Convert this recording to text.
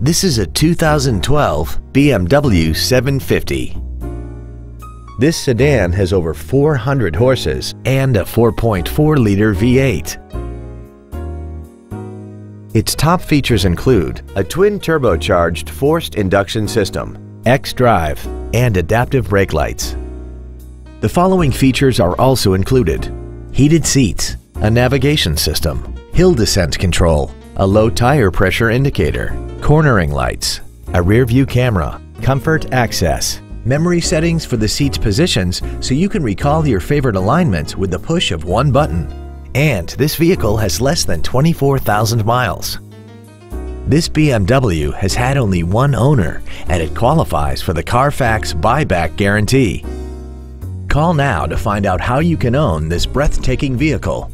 This is a 2012 BMW 750. This sedan has over 400 horses and a 4.4-liter V8. Its top features include a twin turbocharged forced induction system, X-Drive, and adaptive brake lights. The following features are also included. Heated seats, a navigation system, hill descent control, a low tire pressure indicator, cornering lights, a rear view camera, comfort access, memory settings for the seat's positions so you can recall your favorite alignments with the push of one button. And this vehicle has less than 24,000 miles. This BMW has had only one owner and it qualifies for the Carfax buyback guarantee. Call now to find out how you can own this breathtaking vehicle.